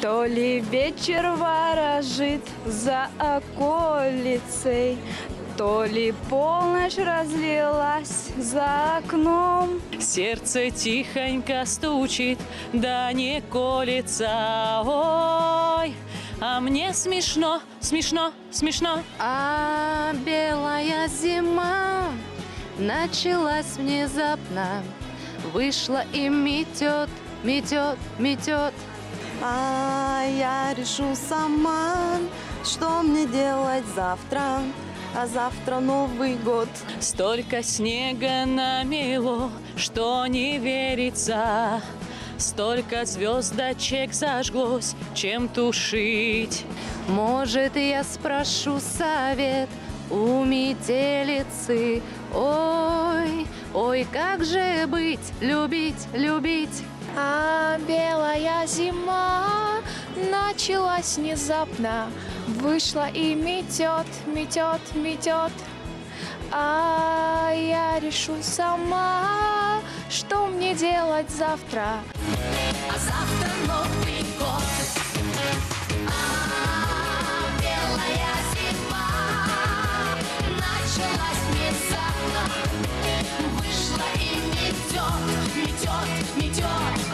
То ли вечер ворожит за околицей, то ли полночь разлилась за окном. Сердце тихонько стучит, да не колется, ой. А мне смешно, смешно, смешно. А белая зима началась внезапно, вышла и метет, метет, метет. А я решу сама, что мне делать завтра. А завтра Новый год. Столько снега намело, что не верится. Столько звездочек зажглось, чем тушить. Может, я спрошу совет у метелицы. Ой, Ой, как же быть, любить, любить. А белая зима началась внезапно, вышла и метет, метет, метет. А я решу сама, что мне делать завтра. А завтра Новый год. А белая зима началась. метет, метет.